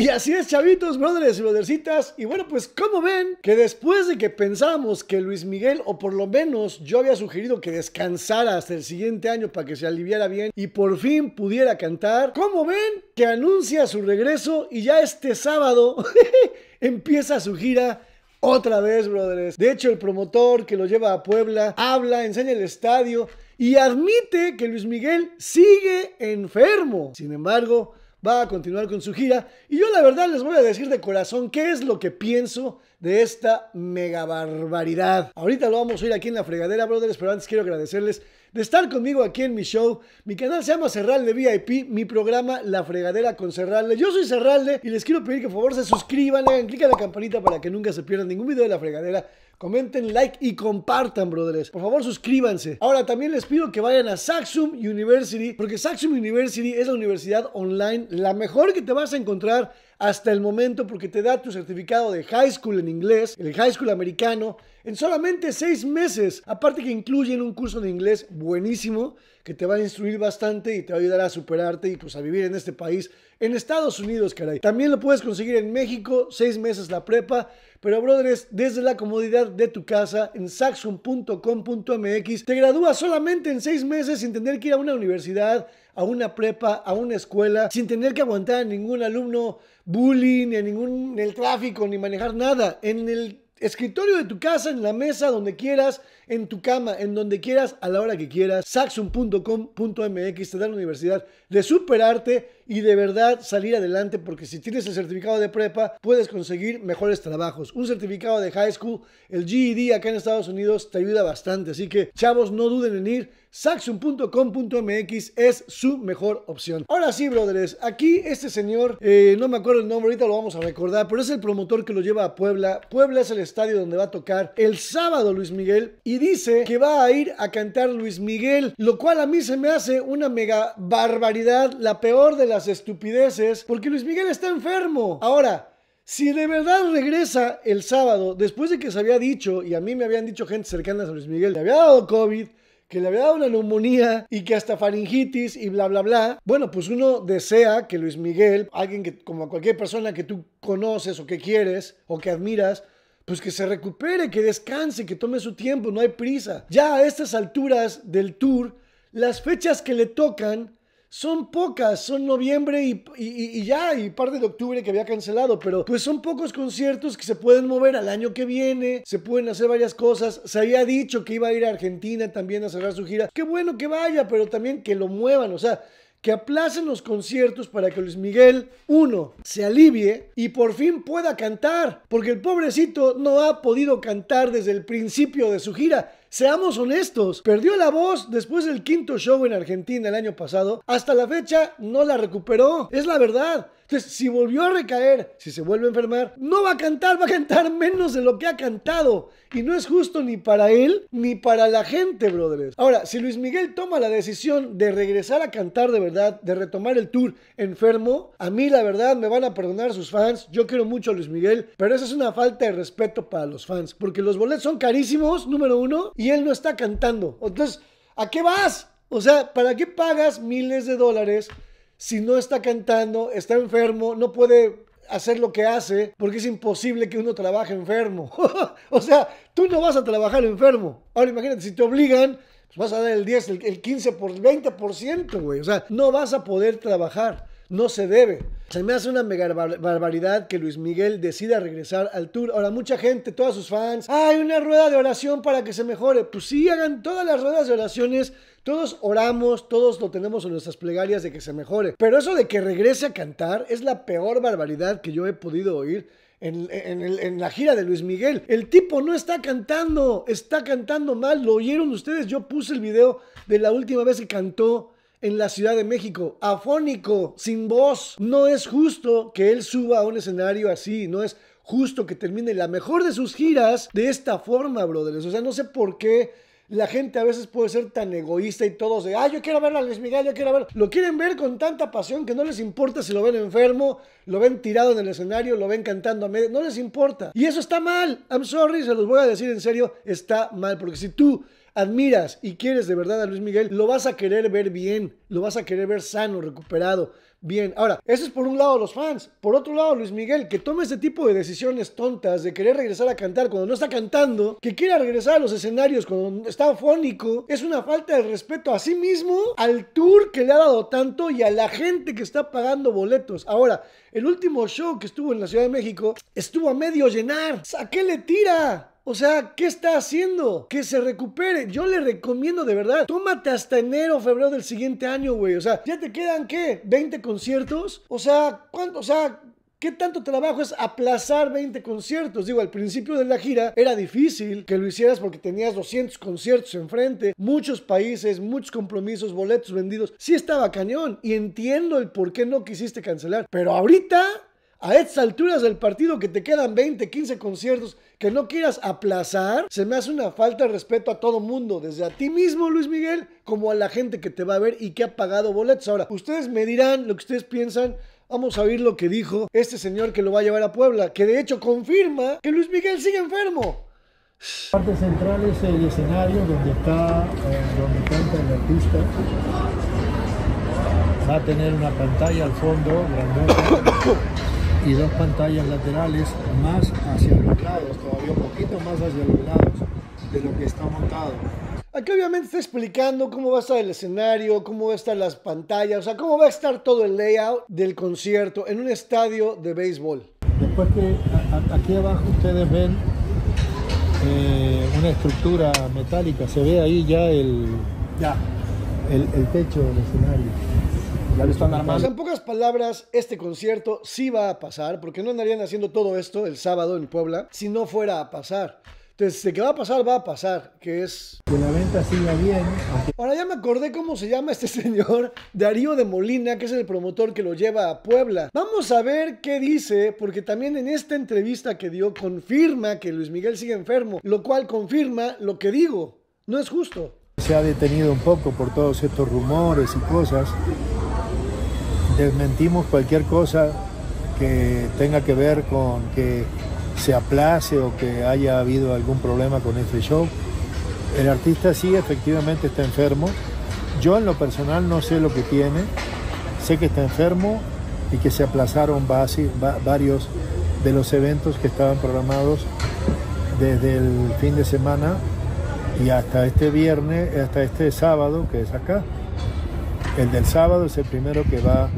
Y así es, chavitos, brothers y brothercitas. Y bueno, pues como ven, que después de que pensamos que Luis Miguel, o por lo menos yo había sugerido que descansara hasta el siguiente año para que se aliviara bien y por fin pudiera cantar, como ven, que anuncia su regreso y ya este sábado empieza su gira otra vez, brothers. De hecho, el promotor que lo lleva a Puebla habla, enseña el estadio y admite que Luis Miguel sigue enfermo. Sin embargo, va a continuar con su gira. Y yo la verdad les voy a decir de corazón qué es lo que pienso de esta mega barbaridad. Ahorita lo vamos a oír aquí en la fregadera, brothers, pero antes quiero agradecerles de estar conmigo aquí en mi show. Mi canal se llama Cerralde VIP, mi programa La Fregadera con Cerralde. Yo soy Cerralde y les quiero pedir que por favor se suscriban, hagan clic a la campanita para que nunca se pierdan ningún video de La Fregadera. Comenten, like y compartan, brothers. Por favor, suscríbanse. Ahora, también les pido que vayan a Saxum University, porque Saxum University es la universidad online, la mejor que te vas a encontrar hasta el momento, porque te da tu certificado de high school en inglés, el high school americano, en solamente seis meses. Aparte que incluyen un curso de inglés buenísimo que te va a instruir bastante y te va a ayudar a superarte y pues a vivir en este país, en Estados Unidos, caray. También lo puedes conseguir en México, seis meses la prepa. Pero, brothers, desde la comodidad de tu casa, en saxon.com.mx, te gradúas solamente en seis meses sin tener que ir a una universidad, a una prepa, a una escuela, sin tener que aguantar a ningún alumno bullying, ni a ningún el tráfico, ni manejar nada. En el escritorio de tu casa, en la mesa, donde quieras, en tu cama, en donde quieras, a la hora que quieras. Saxon.com.mx te da la universidad de superarte y de verdad salir adelante porque si tienes el certificado de prepa puedes conseguir mejores trabajos. Un certificado de high school, el GED acá en Estados Unidos te ayuda bastante. Así que chavos, no duden en ir. Saxon.com.mx es su mejor opción. Ahora sí, brothers, aquí este señor, eh, no me acuerdo el nombre, ahorita lo vamos a recordar, pero es el promotor que lo lleva a Puebla. Puebla es el estadio donde va a tocar el sábado Luis Miguel y dice que va a ir a cantar Luis Miguel, lo cual a mí se me hace una mega barbaridad, la peor de las estupideces, porque Luis Miguel está enfermo. Ahora, si de verdad regresa el sábado, después de que se había dicho, y a mí me habían dicho gente cercana a Luis Miguel, le había dado COVID, que le había dado una neumonía y que hasta faringitis y bla, bla, bla. Bueno, pues uno desea que Luis Miguel, alguien que, como cualquier persona que tú conoces o que quieres o que admiras, pues que se recupere, que descanse, que tome su tiempo, no hay prisa. Ya a estas alturas del tour, las fechas que le tocan son pocas, son noviembre y, ya, y parte de octubre que había cancelado, pero pues son pocos conciertos que se pueden mover al año que viene, se pueden hacer varias cosas. Se había dicho que iba a ir a Argentina también a cerrar su gira. Qué bueno que vaya, pero también que lo muevan, o sea, que aplacen los conciertos para que Luis Miguel, uno, se alivie y por fin pueda cantar, porque el pobrecito no ha podido cantar desde el principio de su gira. Seamos honestos, perdió la voz después del quinto show en Argentina el año pasado. Hasta la fecha no la recuperó. Es la verdad. Entonces, si volvió a recaer, si se vuelve a enfermar, no va a cantar, va a cantar menos de lo que ha cantado. Y no es justo ni para él ni para la gente, brothers. Ahora, si Luis Miguel toma la decisión de regresar a cantar de verdad, de retomar el tour enfermo, a mí la verdad me van a perdonar sus fans. Yo quiero mucho a Luis Miguel, pero eso es una falta de respeto para los fans, porque los boletos son carísimos, número uno, y él no está cantando. Entonces, ¿a qué vas? O sea, ¿para qué pagas miles de dólares si no está cantando, está enfermo, no puede hacer lo que hace porque es imposible que uno trabaje enfermo. o sea, tú no vas a trabajar enfermo. Ahora imagínate, si te obligan, pues vas a dar el 10, el, 15 por 20%, güey. O sea, no vas a poder trabajar. No se debe. Se me hace una mega barbaridad que Luis Miguel decida regresar al tour. Ahora, mucha gente, todos sus fans, hay una rueda de oración para que se mejore. Pues sí, hagan todas las ruedas de oraciones. Todos oramos, todos lo tenemos en nuestras plegarias de que se mejore. Pero eso de que regrese a cantar es la peor barbaridad que yo he podido oír. En, en, la gira de Luis Miguel. El tipo no está cantando, está cantando mal. ¿Lo oyeron ustedes? Yo puse el video de la última vez que cantó en la Ciudad de México, afónico, sin voz. No es justo que él suba a un escenario así, no es justo que termine la mejor de sus giras de esta forma, brothers. O sea, no sé por qué la gente a veces puede ser tan egoísta y todos de, ah, yo quiero ver a Luis Miguel, yo quiero ver. Lo quieren ver con tanta pasión que no les importa si lo ven enfermo, lo ven tirado en el escenario, lo ven cantando a medio, no les importa. Y eso está mal. I'm sorry, se los voy a decir en serio, está mal. Porque si tú admiras y quieres de verdad a Luis Miguel, lo vas a querer ver bien, lo vas a querer ver sano, recuperado. bien. Ahora, eso es por un lado los fans. Por otro lado, Luis Miguel, que toma este tipo de decisiones tontas de querer regresar a cantar cuando no está cantando, que quiera regresar a los escenarios cuando está fónico, es una falta de respeto a sí mismo, al tour que le ha dado tanto y a la gente que está pagando boletos. Ahora, el último show que estuvo en la Ciudad de México estuvo a medio llenar. ¿A qué le tira? O sea, ¿qué está haciendo? Que se recupere. Yo le recomiendo de verdad. Tómate hasta enero febrero del siguiente año, güey. O sea, ¿ya te quedan qué? ¿20 conciertos? O sea, ¿cuánto? O sea, ¿Qué tanto trabajo es aplazar 20 conciertos? Digo, al principio de la gira era difícil que lo hicieras porque tenías 200 conciertos enfrente, muchos países, muchos compromisos, boletos vendidos. Sí estaba cañón y entiendo el por qué no quisiste cancelar. Pero ahorita a estas alturas del partido que te quedan 20, 15 conciertos que no quieras aplazar, se me hace una falta de respeto a todo mundo, desde a ti mismo, Luis Miguel, como a la gente que te va a ver y que ha pagado boletos. Ahora, ustedes me dirán lo que ustedes piensan. Vamos a oír lo que dijo este señor que lo va a llevar a Puebla, que de hecho confirma que Luis Miguel sigue enfermo. La parte central es el escenario donde está, eh, donde canta el artista. Va a tener una pantalla al fondo, grandota. y dos pantallas laterales más hacia los lados, todavía un poquito más hacia los lados de lo que está montado. Aquí obviamente está explicando cómo va a estar el escenario, cómo va a estar las pantallas, o sea, cómo va a estar todo el layout del concierto en un estadio de béisbol. Después que aquí abajo ustedes ven eh, una estructura metálica, se ve ahí ya el, ya. el, el techo del escenario en pocas palabras, este concierto sí va a pasar, porque no andarían haciendo todo esto el sábado en Puebla si no fuera a pasar. Entonces, de que va a pasar, va a pasar, que es... Que la venta siga bien. Ahora ya me acordé cómo se llama este señor, Darío de Molina, que es el promotor que lo lleva a Puebla. Vamos a ver qué dice, porque también en esta entrevista que dio confirma que Luis Miguel sigue enfermo, lo cual confirma lo que digo. No es justo. Se ha detenido un poco por todos estos rumores y cosas desmentimos cualquier cosa que tenga que ver con que se aplace o que haya habido algún problema con este show. El artista sí efectivamente está enfermo. Yo en lo personal no sé lo que tiene. Sé que está enfermo y que se aplazaron varios de los eventos que estaban programados desde el fin de semana y hasta este viernes, hasta este sábado que es acá. El del sábado es el primero que va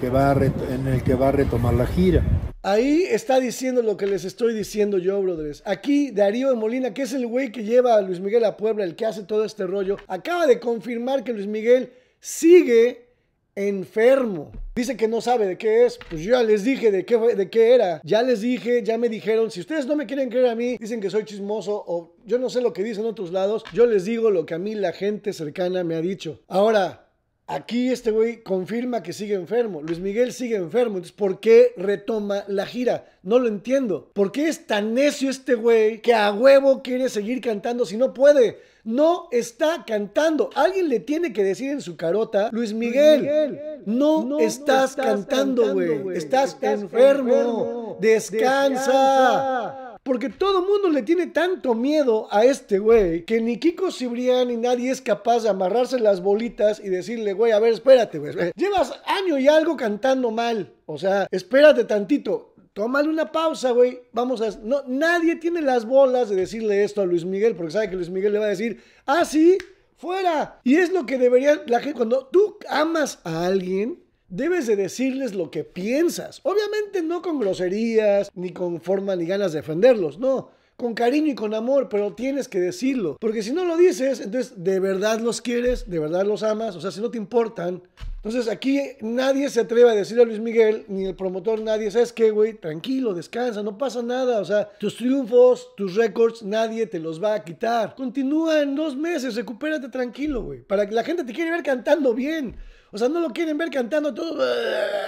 que va en el que va a retomar la gira. Ahí está diciendo lo que les estoy diciendo yo, brothers. Aquí Darío de Molina, que es el güey que lleva a Luis Miguel a Puebla, el que hace todo este rollo, acaba de confirmar que Luis Miguel sigue enfermo. Dice que no sabe de qué es. Pues yo ya les dije de qué, de qué era. Ya les dije, ya me dijeron. Si ustedes no me quieren creer a mí, dicen que soy chismoso o yo no sé lo que dicen otros lados. Yo les digo lo que a mí la gente cercana me ha dicho. Ahora, Aquí este güey confirma que sigue enfermo. Luis Miguel sigue enfermo. Entonces, ¿por qué retoma la gira? No lo entiendo. ¿Por qué es tan necio este güey que a huevo quiere seguir cantando si no puede? No está cantando. Alguien le tiene que decir en su carota, Luis Miguel, no, estás, cantando, güey. Estás, enfermo. Descansa. Porque todo mundo le tiene tanto miedo a este güey que ni Kiko Cibrián ni nadie es capaz de amarrarse las bolitas y decirle, güey, a ver, espérate, güey. Llevas año y algo cantando mal. O sea, espérate tantito. Tómale una pausa, güey. Vamos a. No, nadie tiene las bolas de decirle esto a Luis Miguel porque sabe que Luis Miguel le va a decir, ah, sí, fuera. Y es lo que deberían. La gente, cuando tú amas a alguien, debes de decirles lo que piensas. Obviamente no con groserías, ni con forma ni ganas de defenderlos, no. Con cariño y con amor, pero tienes que decirlo. Porque si no lo dices, entonces de verdad los quieres, de verdad los amas, o sea, si no te importan. Entonces aquí nadie se atreve a decirle a Luis Miguel, ni el promotor, nadie, ¿sabes qué, güey? Tranquilo, descansa, no pasa nada. O sea, tus triunfos, tus récords, nadie te los va a quitar. Continúa en dos meses, recupérate tranquilo, güey. Para que la gente te quiere ver cantando bien. O sea, no lo quieren ver cantando todo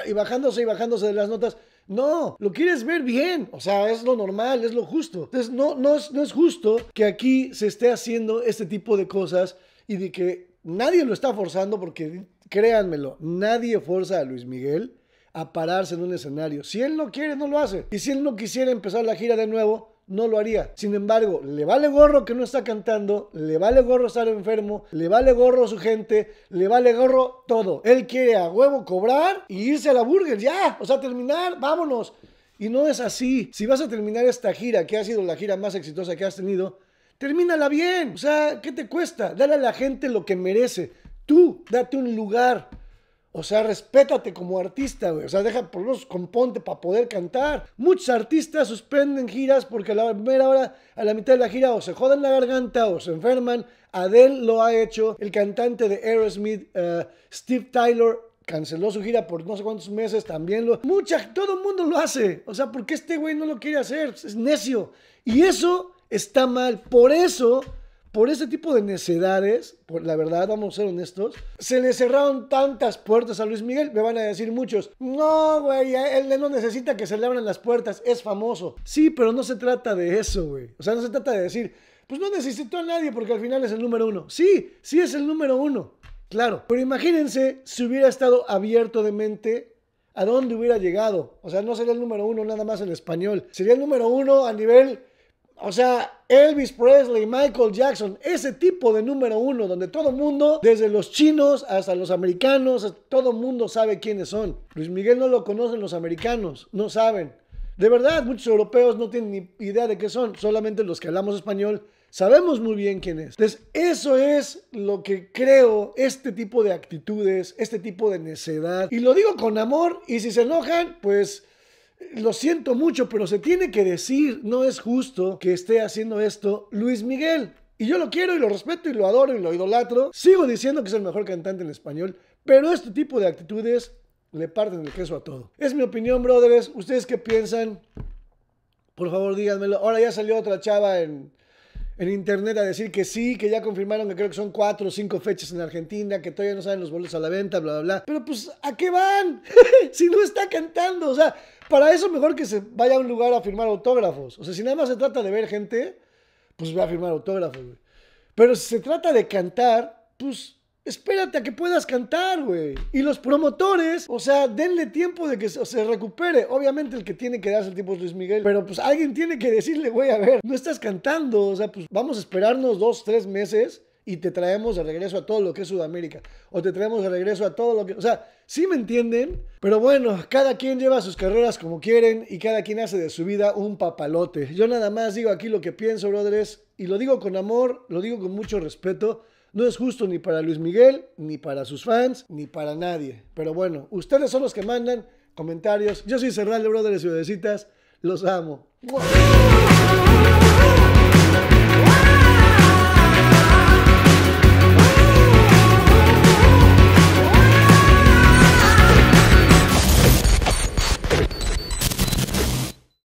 y bajándose y bajándose de las notas. No, lo quieres ver bien. O sea, es lo normal, es lo justo. Entonces, no, no, es, no es justo que aquí se esté haciendo este tipo de cosas y de que nadie lo está forzando porque, créanmelo, nadie forza a Luis Miguel a pararse en un escenario. Si él no quiere, no lo hace. Y si él no quisiera empezar la gira de nuevo, no lo haría. Sin embargo, le vale gorro que no está cantando, le vale gorro estar enfermo, le vale gorro su gente, le vale gorro todo. Él quiere a huevo cobrar y irse a la burger, ya, o sea, terminar, vámonos. Y no es así. Si vas a terminar esta gira, que ha sido la gira más exitosa que has tenido, termínala bien. O sea, ¿qué te cuesta? Dale a la gente lo que merece. Tú, date un lugar. O sea, respétate como artista, güey. O sea, deja por los componte para poder cantar. Muchos artistas suspenden giras porque a la primera hora, a la mitad de la gira, o se jodan la garganta o se enferman. Adele lo ha hecho. El cantante de Aerosmith, uh, Steve Tyler, canceló su gira por no sé cuántos meses. También lo. Mucha, todo el mundo lo hace. O sea, ¿por qué este güey no lo quiere hacer? Es necio. Y eso está mal. Por eso por ese tipo de necedades, por la verdad, vamos a ser honestos, se le cerraron tantas puertas a Luis Miguel. Me van a decir muchos, no, güey, él no necesita que se le abran las puertas, es famoso. Sí, pero no se trata de eso, güey. O sea, no se trata de decir, pues no necesito a nadie porque al final es el número uno. Sí, sí es el número uno, claro. Pero imagínense si hubiera estado abierto de mente a dónde hubiera llegado. O sea, no sería el número uno nada más en español. Sería el número uno a nivel o sea, Elvis Presley, Michael Jackson, ese tipo de número uno, donde todo mundo, desde los chinos hasta los americanos, todo mundo sabe quiénes son. Luis Miguel no lo conocen los americanos, no saben. De verdad, muchos europeos no tienen ni idea de qué son, solamente los que hablamos español sabemos muy bien quién es. Entonces, eso es lo que creo, este tipo de actitudes, este tipo de necedad. Y lo digo con amor, y si se enojan, pues lo siento mucho, pero se tiene que decir, no es justo que esté haciendo esto Luis Miguel. Y yo lo quiero y lo respeto y lo adoro y lo idolatro. Sigo diciendo que es el mejor cantante en español, pero este tipo de actitudes le parten el queso a todo. Es mi opinión, brothers. ¿Ustedes qué piensan? Por favor, díganmelo. Ahora ya salió otra chava en, en internet a decir que sí, que ya confirmaron que creo que son cuatro o cinco fechas en Argentina, que todavía no saben los boletos a la venta, bla, bla, bla. Pero pues, ¿a qué van? si no está cantando, o sea, para eso mejor que se vaya a un lugar a firmar autógrafos. O sea, si nada más se trata de ver gente, pues va a firmar autógrafos, güey. Pero si se trata de cantar, pues espérate a que puedas cantar, güey. Y los promotores, o sea, denle tiempo de que se recupere. Obviamente el que tiene que darse el tiempo es Luis Miguel, pero pues alguien tiene que decirle, güey, a ver, no estás cantando, o sea, pues vamos a esperarnos dos, tres meses y te traemos de regreso a todo lo que es Sudamérica. O te traemos de regreso a todo lo que... O sea, sí me entienden, pero bueno, cada quien lleva sus carreras como quieren y cada quien hace de su vida un papalote. Yo nada más digo aquí lo que pienso, brothers, y lo digo con amor, lo digo con mucho respeto. No es justo ni para Luis Miguel, ni para sus fans, ni para nadie. Pero bueno, ustedes son los que mandan comentarios. Yo soy Cerral de Brothers y Odecitas. Los amo.